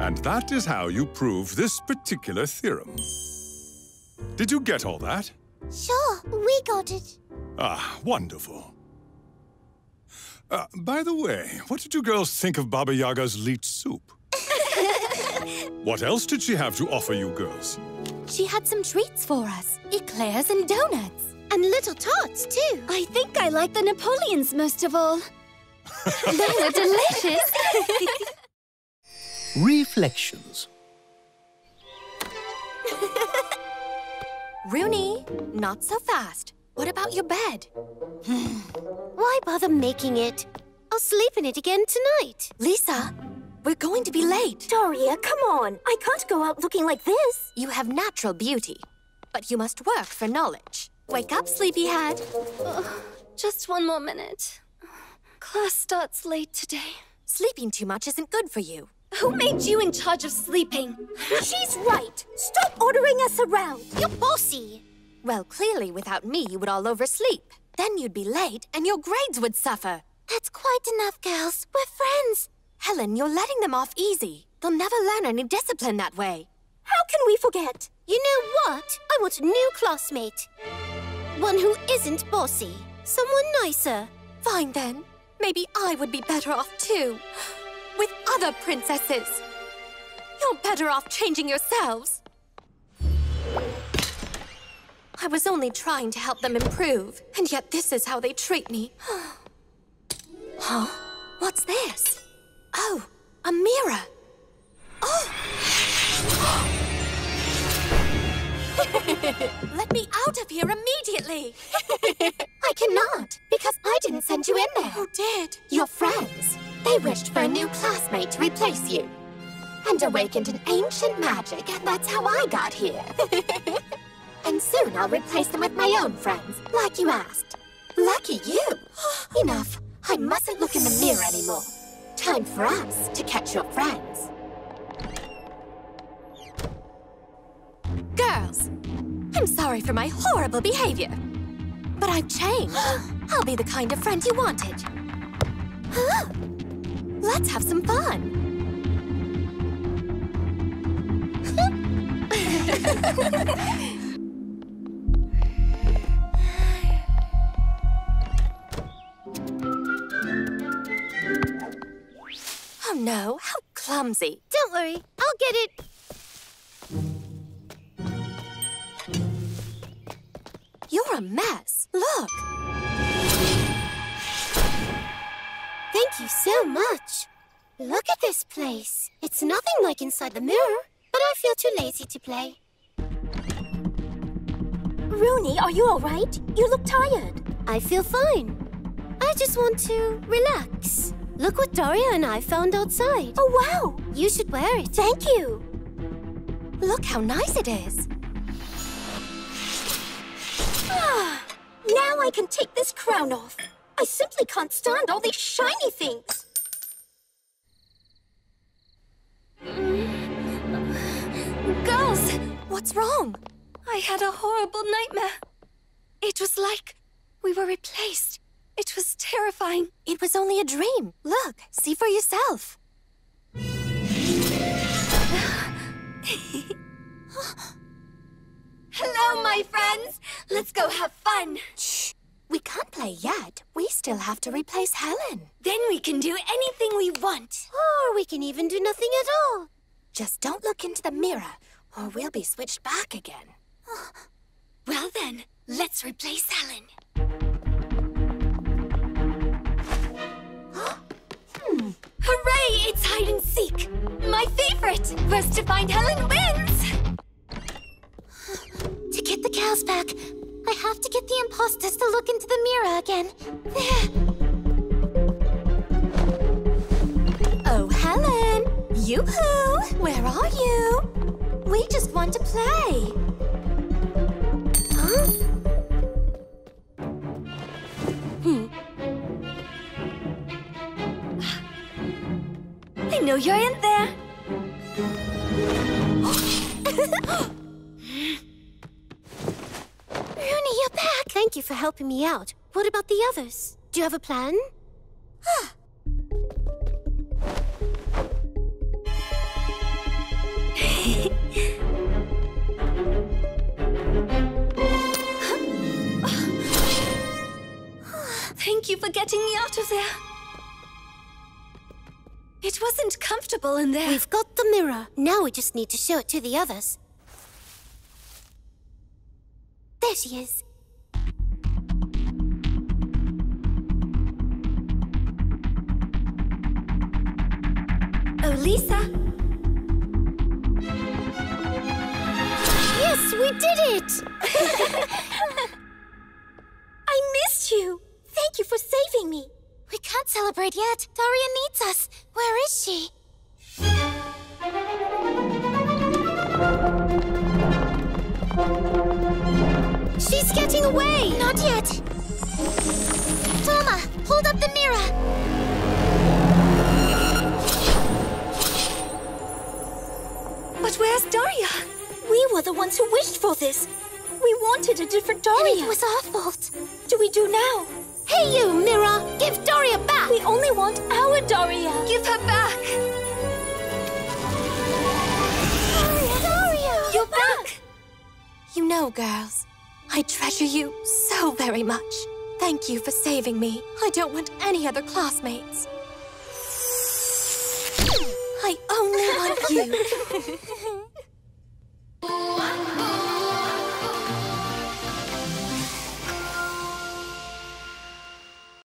And that is how you prove this particular theorem. Did you get all that?
Sure, we got it.
Ah, wonderful. Uh, by the way, what did you girls think of Baba Yaga's leech soup? what else did she have to offer you girls?
She had some treats for us. Eclairs and donuts.
And little tarts, too.
I think I like the Napoleons most of all. they were delicious.
Reflections.
Rooney, not so fast. What about your bed?
Why bother making it? I'll sleep in it again tonight.
Lisa, we're going to be late.
Doria, come on. I can't go out looking like this.
You have natural beauty, but you must work for knowledge. Wake up, sleepyhead.
Oh, just one more minute. Class starts late today.
Sleeping too much isn't good for you.
Who made you in charge of sleeping?
She's right. Stop ordering us around.
You're bossy. Well, clearly, without me, you would all oversleep. Then you'd be late, and your grades would suffer.
That's quite enough, girls. We're friends.
Helen, you're letting them off easy. They'll never learn any discipline that way.
How can we forget?
You know what? I want a new classmate. One who isn't bossy. Someone nicer.
Fine then. Maybe I would be better off too. With other princesses. You're better off changing yourselves. I was only trying to help them improve, and yet this is how they treat me. huh? What's this? Oh, a mirror. Oh! Let me out of here immediately!
I cannot, because I didn't send you in there.
Who did?
Your friends. They wished for a new classmate to replace you. And awakened an ancient magic, and that's how I got here. and soon I'll replace them with my own friends, like you asked. Lucky you. Enough. I mustn't look in the mirror anymore. Time for us to catch your friends.
Girls, I'm sorry for my horrible behavior. But I've changed. I'll be the kind of friend you wanted. Huh? Let's have some fun. oh no, how clumsy.
Don't worry, I'll get it.
You're a mess. Look.
Thank you so much. Look at this place. It's nothing like inside the mirror, but I feel too lazy to play.
Rooney, are you all right? You look tired.
I feel fine. I just want to relax. Look what Daria and I found outside.
Oh, wow.
You should wear it.
Thank you.
Look how nice it is.
Ah, now I can take this crown off. I simply can't stand all these shiny things.
Girls,
what's wrong?
I had a horrible nightmare. It was like we were replaced. It was terrifying.
It was only a dream. Look, see for yourself.
Hello, my friends. Let's go have fun.
Shh. We can't play yet. We still have to replace Helen.
Then we can do anything we want.
Or we can even do nothing at all.
Just don't look into the mirror, or we'll be switched back again.
well then, let's replace Helen.
hmm.
Hooray! It's hide and seek! My favorite! First to find Helen wins!
To get the cows back, I have to get the imposters to look into the mirror again.
There. Oh, Helen! Yoo-hoo! Where are you? We just want to play.
Huh?
Hmm. I know you're in there.
for helping me out. What about the others? Do you have a plan?
Thank you for getting me out of there. It wasn't comfortable in there.
We've got the mirror. Now we just need to show it to the others. There she is.
Lisa.
Yes, we did it!
I missed you. Thank you for saving me.
We can't celebrate yet. Daria needs us. Where is she? She's getting away! Not yet! Toma, hold up the mirror!
But where's Daria? We were the ones who wished for this. We wanted a different Daria.
And it was our fault.
Do we do now?
Hey, you, Mira! Give Daria back!
We only want our Daria.
Give her back!
Daria! You're back!
You know, girls, I treasure you so very much. Thank you for saving me. I don't want any other classmates. I only want you.